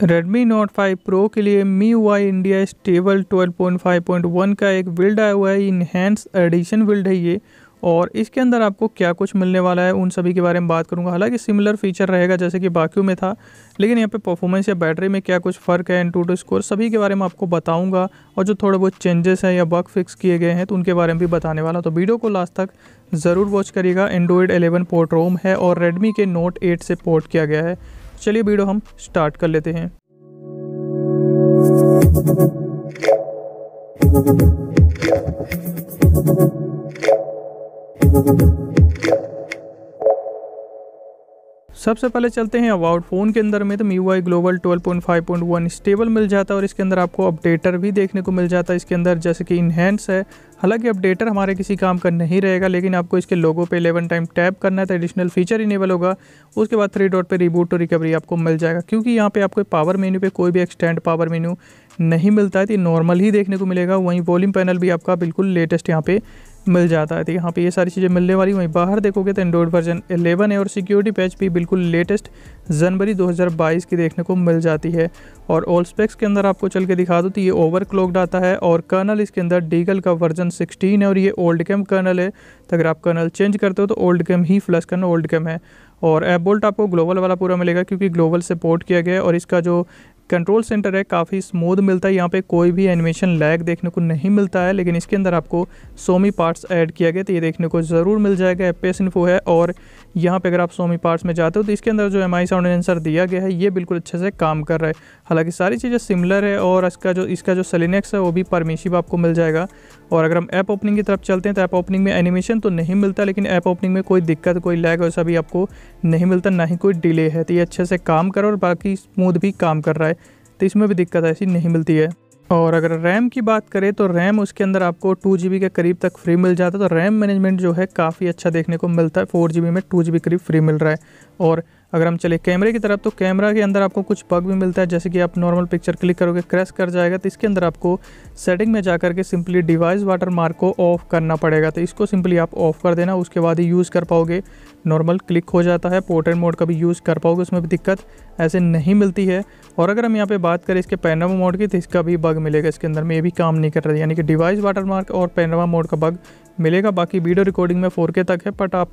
Redmi note 5 pro के लिए me why India stable 12.5.1 का एक बिल्ड आया हुआ है इनहेंस एडिशन बिल्ड है ये। और इसके अंदर आपको क्या कुछ मिलने वाला है, उन सभी के बारे में बात करूँगा। हालाँकि सिमिलर फीचर रहेगा जैसे कि बाकियों में था, लेकिन यहाँ पे परफॉर्मेंस या बैटरी में क्या कुछ फ़र्क है एन टू स्कोर सभी के बारे में आपको बताऊँगा। और जो थोड़े बहुत चेंजेस हैं या बग फिक्स किए गए हैं तो उनके बारे में भी बताने वाला तो वीडियो को लास्ट तक ज़रूर वॉच करिएगा। एंड्रॉयड 11 पोर्ट रोम है और रेडमी के नोट 8 से पोर्ट किया गया है। चलिए वीडियो हम स्टार्ट कर लेते हैं। सबसे पहले चलते हैं अबाउट फ़ोन के अंदर में तो मी ग्लोबल 12.5.1 स्टेबल मिल जाता है और इसके अंदर आपको अपडेटर भी देखने को मिल जाता है। इसके अंदर जैसे कि इनहेंस है, हालाँकि अपडेटर हमारे किसी काम का नहीं रहेगा, लेकिन आपको इसके लोगों पे 11 टाइम टैप करना है तो एडिशनल फीचर इनेबल होगा। उसके बाद थ्री डॉट पे रिबूट टू रिकवरी आपको मिल जाएगा, क्योंकि यहाँ पे आपको पावर मेन्यू पे कोई भी एक्सटेंड पावर मेन्यू नहीं मिलता है तो नॉर्मल ही देखने को मिलेगा। वहीं वॉल्यूम पैनल भी आपका बिल्कुल लेटेस्ट यहाँ पे मिल जाता है। तो यहाँ पे ये सारी चीज़ें मिलने वाली वहीं बाहर देखोगे तो एंड्रॉइड वर्जन 11 है और सिक्योरिटी पैच भी बिल्कुल लेटेस्ट जनवरी 2022 की देखने को मिल जाती है। और ऑल स्पेक्स के अंदर आपको चल के दिखा दो तो ये ओवर क्लॉकड आता है और कर्नल इसके अंदर डीगल का वर्जन 16 है और ये ओल्ड कैम कर्नल है। तो अगर आप कर्नल चेंज करते हो तो ओल्ड कैम ही फ्लस करना ओल्ड कैम है। और ऐप बोल्ट आपको ग्लोबल वाला पूरा मिलेगा क्योंकि ग्लोबल से पोर्ट किया गया है और इसका जो कंट्रोल सेंटर है, काफ़ी स्मूथ मिलता है। यहाँ पे कोई भी एनिमेशन लैग देखने को नहीं मिलता है, लेकिन इसके अंदर आपको सोमी पार्ट्स ऐड किया गया तो ये देखने को ज़रूर मिल जाएगा। एपेस इन्फो है और यहाँ पे अगर आप सोमी पार्ट्स में जाते हो तो इसके अंदर जो एम आई साउंड एंसर दिया गया है, ये बिल्कुल अच्छे से काम कर रहा है। हालाँकि सारी चीज़ें सिमिलर है और इसका जो इसका जो सेलिनेक्स है, वो भी परमिशिव आपको मिल जाएगा। और अगर हम ऐप ओपनिंग की तरफ़ चलते हैं तो ऐप ओपनिंग में एनिमेशन तो नहीं मिलता, लेकिन ऐप ओपनिंग में कोई दिक्कत, कोई लैग वैसा भी आपको नहीं मिलता, ना ही कोई डिले है। तो ये अच्छे से काम कर और बाकी स्मूथ भी काम कर रहा है। तो इसमें भी दिक्कत ऐसी नहीं मिलती है। और अगर रैम की बात करें तो रैम उसके अंदर आपको टू जी के करीब तक फ्री मिल जाता है। तो रैम मैनेजमेंट जो है काफ़ी अच्छा देखने को मिलता है। फोर जी में टू जी करीब फ्री मिल रहा है। और अगर हम चले कैमरे की तरफ़ तो कैमरा के अंदर आपको कुछ बग भी मिलता है, जैसे कि आप नॉर्मल पिक्चर क्लिक करोगे क्रैश कर जाएगा तो इसके अंदर आपको सेटिंग में जाकर के सिंपली डिवाइस वाटर मार्क को ऑफ़ करना पड़ेगा। तो इसको सिंपली आप ऑफ़ कर देना, उसके बाद ही यूज़ कर पाओगे। नॉर्मल क्लिक हो जाता है पोर्ट्रेट मोड का भी यूज़ कर पाओगे, उसमें भी दिक्कत ऐसे नहीं मिलती है। और अगर हम यहाँ पे बात करें इसके पैनरमा मोड की तो इसका भी बग मिलेगा इसके अंदर, में ये भी काम नहीं कर रहा है यानी कि डिवाइस वाटर मार्क और पैनरमा मोड का बग मिलेगा, बाकी वीडियो रिकॉर्डिंग में फोर तक है बट आप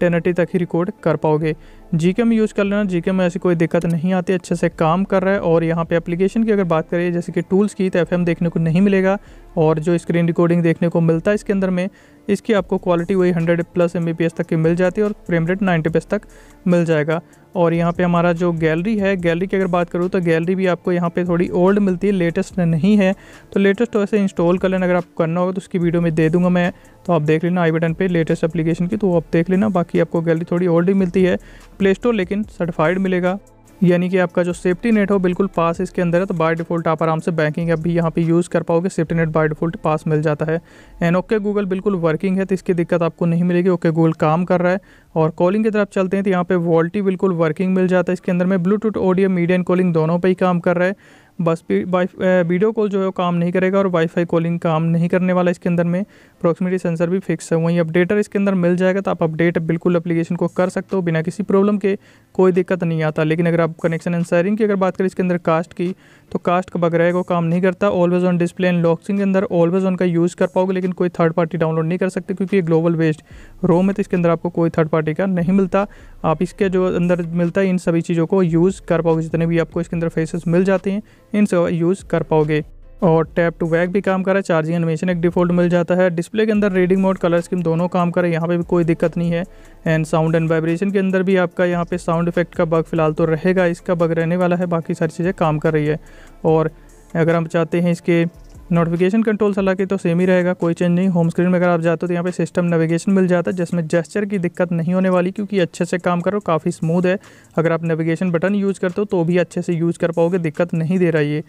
टेन तक ही रिकॉर्ड कर पाओगे। जीके में यूज़ कर लेना। जी में ऐसी कोई दिक्कत नहीं आती। अच्छे से काम कर रहा है और यहाँ पे एप्लीकेशन की अगर बात करें, जैसे कि टूल्स की तो एफ़एम देखने को नहीं मिलेगा और जो स्क्रीन रिकॉर्डिंग देखने को मिलता है इसके अंदर में, इसकी आपको क्वालिटी वही 100 प्लस एमबीपीएस तक की मिल जाती है और फ्रेम रेट नाइन्टी तक मिल जाएगा। और यहाँ पे हमारा जो गैलरी है गैलरी की अगर बात करूँ तो गैलरी भी आपको यहाँ पे थोड़ी ओल्ड मिलती है लेटेस्ट नहीं है। तो लेटेस्ट वैसे इंस्टॉल कर लेना। अगर आप करना होगा तो उसकी वीडियो में दे दूँगा मैं। तो आप देख लेना आई बटन पर लेटेस्ट एप्लीकेशन की तो आप देख लेना। बाकी आपको गैलरी थोड़ी ओल्ड ही मिलती है। प्ले स्टोर लेकिन सर्टिफाइड मिलेगा। यानी कि आपका जो सेफ्टी नेट हो, बिल्कुल पास इसके अंदर है तो बाय डिफ़ॉल्ट आप आराम से बैंकिंग ऐप भी यहाँ पे यूज़ कर पाओगे। Safety net by default pass मिल जाता है। एंड ओके गूगल बिल्कुल वर्किंग है तो इसकी दिक्कत आपको नहीं मिलेगी। ओके गूगल काम कर रहा है। और कॉलिंग की तरफ़ चलते हैं तो यहाँ पे वॉल्टी बिल्कुल वर्किंग मिल जाता है इसके अंदर में। Bluetooth audio media and calling दोनों पर ही काम कर रहा है। बस वाई वीडियो कॉल जो है काम नहीं करेगा और वाईफाई कॉलिंग काम नहीं करने वाला इसके अंदर में। प्रॉक्सिमिटी सेंसर भी फिक्स है। वहीं अपडेटर इसके अंदर मिल जाएगा तो आप अपडेट बिल्कुल एप्लीकेशन को कर सकते हो बिना किसी प्रॉब्लम के। कोई दिक्कत नहीं आता। लेकिन अगर आप कनेक्शन एंड शेयरिंग की अगर बात करें इसके अंदर कास्ट की तो कास्ट का बग रहेगा वो काम नहीं करता always on display and lockscreen के अंदर ऑलवेज ऑन का यूज़ कर पाओगे, लेकिन कोई थर्ड पार्टी डाउनलोड नहीं कर सकते क्योंकि ये ग्लोबल वेस्ट रोम है तो इसके अंदर आपको कोई थर्ड पार्टी का नहीं मिलता। आप इसके जो अंदर मिलता है, इन सभी चीज़ों को यूज़ कर पाओगे, जितने भी आपको इसके अंदर फेसेस मिल जाते हैं, इन सब यूज़ कर पाओगे। और टैप टू बैक भी काम कर रहा है चार्जिंग एनिमेशन एक डिफ़ॉल्ट मिल जाता है। डिस्प्ले के अंदर रीडिंग मोड, कलर स्कीम दोनों काम कर रहे हैं यहाँ पे भी कोई दिक्कत नहीं है। एंड साउंड एंड वाइब्रेशन के अंदर भी आपका यहाँ पे साउंड इफ़ेक्ट का बग फ़िलहाल तो रहेगा, इसका बग रहने वाला है, बाकी सारी चीज़ें काम कर रही है। और अगर हम चाहते हैं इसके नोटिफिकेशन कंट्रोल सलाह के तो सेम ही रहेगा, कोई चेंज नहीं। होम स्क्रीन में अगर आप जाते हो तो यहाँ पे सिस्टम नेविगेशन मिल जाता है, जिसमें जेस्चर की दिक्कत नहीं होने वाली, क्योंकि अच्छे से काम करो, काफ़ी स्मूथ है। अगर आप नेविगेशन बटन यूज़ करते हो तो भी अच्छे से यूज़ कर पाओगे, दिक्कत नहीं दे रहा ये।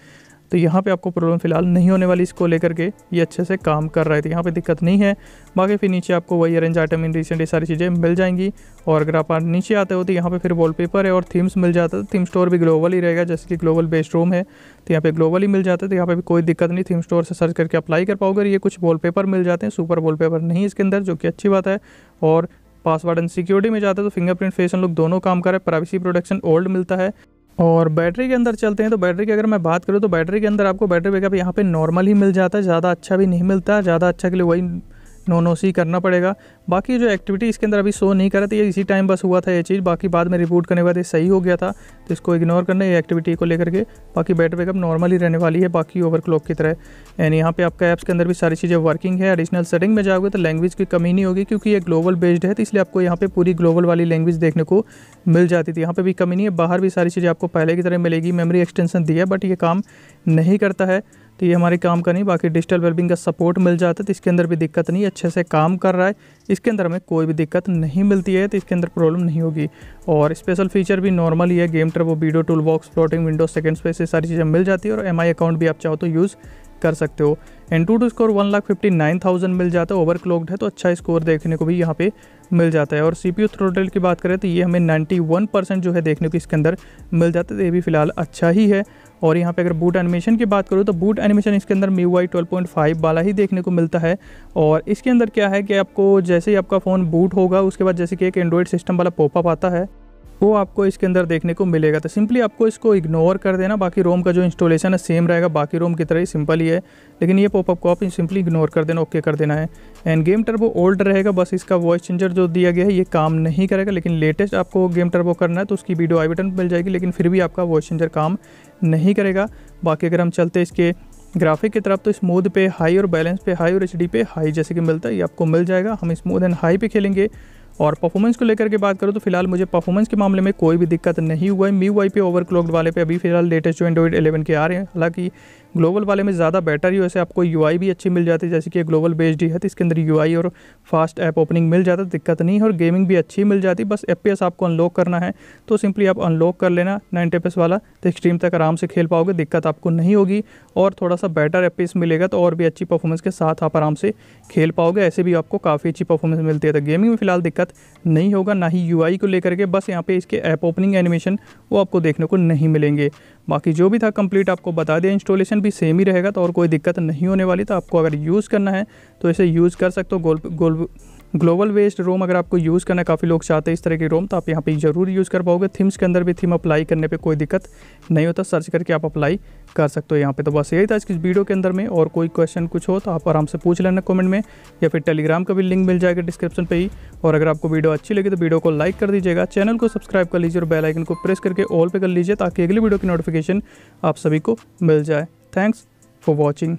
तो यहाँ पे आपको प्रॉब्लम फ़िलहाल नहीं होने वाली इसको लेकर के। ये अच्छे से काम कर रहे थे, यहाँ पे दिक्कत नहीं है। बाकी फिर नीचे आपको वही अरेंज आइटम इन रिसेंट ये सारी चीज़ें मिल जाएँगी। और अगर आप नीचे आते हो तो यहाँ पे फिर वॉलपेपर है और थीम्स मिल जाता है। थीम स्टोर भी ग्लोबल ही रहेगा, जैसे कि ग्लोबल बेस्ड रूम है। तो यहाँ पे ग्लोबल ही मिल जाता है तो यहाँ पे भी कोई दिक्कत नहीं। थीम स्टोर से सर्च करके अप्लाई कर पाओगे ये कुछ वॉलपेपर मिल जाते हैं। सुपर वॉलपेपर नहीं इसके अंदर, जो कि अच्छी बात है। और पासवर्ड एंड सिक्योरिटी में जाते हैं तो फिंगरप्रिंट फेस लुक दोनों काम करे प्राइवेसी प्रोटेक्शन ओल्ड मिलता है। और बैटरी के अंदर चलते हैं तो बैटरी की अगर मैं बात करूँ तो बैटरी के अंदर आपको बैटरी बैकअप यहाँ पे नॉर्मल ही मिल जाता है, ज़्यादा अच्छा भी नहीं मिलता, ज़्यादा अच्छा के लिए वही नो नो सी करना पड़ेगा। बाकी जो एक्टिविटी इसके अंदर अभी शो नहीं कर रहा था, ये इसी टाइम बस हुआ था ये चीज़। बाकी बाद में रिपोर्ट करने के बाद ये सही हो गया था तो इसको इग्नोर करना ये एक्टिविटी को लेकर के। बाकी बैटरी बैकअप नॉर्मल ही रहने वाली है, बाकी ओवर क्लॉक की तरह। एंड यहाँ पे आपका ऐप्स के अंदर भी सारी चीज़ें वर्किंग है। एडिशनल सेटिंग में जाओगे तो लैंग्वेज की कमी नहीं होगी, क्योंकि ये ग्लोबल बेस्ड है तो इसलिए आपको यहाँ पे पूरी ग्लोबल वाली लैंग्वेज देखने को मिल जाती थी। यहाँ पे भी कमी नहीं है, बाहर भी सारी चीज़ें आपको पहले की तरह मिलेगी। मेमोरी एक्सटेंशन दी है बट ये काम नहीं करता है। तो ये हमारे काम का नहीं, बाकी डिजिटल वेलबिंग का सपोर्ट मिल जाता है तो इसके अंदर भी दिक्कत नहीं, अच्छे से काम कर रहा है। इसके अंदर हमें कोई भी दिक्कत नहीं मिलती है तो इसके अंदर प्रॉब्लम नहीं होगी। और स्पेशल फीचर भी नॉर्मल ही है game turbo video toolbox floating window second space ये सारी चीज़ें मिल जाती है और एमआई अकाउंट भी आप चाहो तो यूज़ कर सकते हो। N two two score one lakh fifty nine thousand मिल जाता है ओवर क्लॉक्ड है तो अच्छा स्कोर देखने को भी यहाँ पे मिल जाता है। और सी पी थ्रोटल की बात करें तो ये हमें नाइन्टी वन परसेंट जो है देखने को इसके अंदर मिल जाता है तो ये भी फ़िलहाल अच्छा ही है। और यहाँ पे अगर बूट एनिमेशन की बात करूँ तो बूट एनिमेशन इसके अंदर मी वाई ट्वेल्व वाला ही देखने को मिलता है। और इसके अंदर क्या है कि आपको जैसे ही आपका फ़ोन बूट होगा, उसके बाद जैसे कि एक एंड्रॉयड सिस्टम वाला पॉपअप आता है, वो आपको इसके अंदर देखने को मिलेगा। तो सिंपली आपको इसको इग्नोर कर देना, बाकी रोम का जो इंस्टॉलेशन है सेम रहेगा, बाकी रोम की तरह ही सिंपल ही है। लेकिन ये पॉपअप को आप सिंपली इग्नोर कर देना ओके कर देना है। एंड गेम टर्बो ओल्ड रहेगा, बस इसका वॉइस चेंजर जो दिया गया है, ये काम नहीं करेगा। लेकिन लेटेस्ट आपको गेम टर्बो करना है तो उसकी वीडियो आई बटन मिल जाएगी, लेकिन फिर भी आपका वॉइस चेंजर काम नहीं करेगा। बाकी अगर हम चलते इसके ग्राफिक की तरफ़ तो स्मूथ पे हाई और बैलेंस पे हाई और एचडी पे हाई जैसे कि मिलता है, ये आपको मिल जाएगा। हम स्मूथ एंड हाई पे खेलेंगे। और परफॉर्मेंस को लेकर के बात करूँ तो फ़िलहाल मुझे परफॉर्मेंस के मामले में कोई भी दिक्कत नहीं हुआ है। मी वाई पे ओवरक्लॉक्ड वाले पे अभी फ़िलहाल लेटेस्ट जो एंड्रॉइड 11 के आ रहे हैं, हालाँकि ग्लोबल वाले में ज़्यादा बेटर ही वैसे आपको यूआई भी अच्छी मिल जाती है, जैसे कि ग्लोबल बेस्ड ही है तो इसके अंदर यूआई और फास्ट ऐप ओपनिंग मिल जाता है दिक्कत नहीं है, और गेमिंग भी अच्छी मिल जाती बस एफ़ आपको अनलॉक करना है तो सिंपली आप अनलॉक कर लेना, नाइनटी एफ़ वाला तो एक्सट्रीम तक आराम से खेल पाओगे, दिक्कत आपको नहीं होगी, और थोड़ा सा बेटर एफ़ मिलेगा तो और भी अच्छी परफॉर्मेंस के साथ आप आराम से खेल पाओगे, ऐसे भी आपको काफ़ी अच्छी परफॉर्मेंस मिलती है तो गेमिंग में फ़िलहाल दिक्कत नहीं होगा, ना ही यूआई को लेकर के, बस यहाँ पे इसके ऐप ओपनिंग एनिमेशन वो आपको देखने को नहीं मिलेंगे। बाकी जो भी था कंप्लीट आपको बता दिया। इंस्टॉलेशन भी सेम ही रहेगा तो और कोई दिक्कत नहीं होने वाली। तो आपको अगर यूज़ करना है तो इसे यूज़ कर सकते हो। गोल गोल ग्लोबल वेस्ट रोम अगर आपको यूज़ करना काफ़ी लोग चाहते हैं इस तरह की रोम तो आप यहाँ पे ज़रूर यूज़ कर पाओगे। थीम्स के अंदर भी थीम अप्लाई करने पे कोई दिक्कत नहीं होता, सर्च करके आप अप्लाई कर सकते हो यहाँ पे। तो बस यही था इसकी वीडियो के अंदर में, और कोई क्वेश्चन कुछ हो तो आप आराम से पूछ लेना कमेंट में, या फिर टेलीग्राम का भी लिंक मिल जाएगा डिस्क्रिप्शन पर ही। और अगर आपको वीडियो अच्छी लगी तो वीडियो को लाइक कर दीजिएगा, चैनल को सब्सक्राइब कर लीजिए और बेलाइकन को प्रेस करके ऑल पे कर लीजिए, ताकि अगली वीडियो की नोटिफिकेशन आप सभी को मिल जाए। Thanks for watching.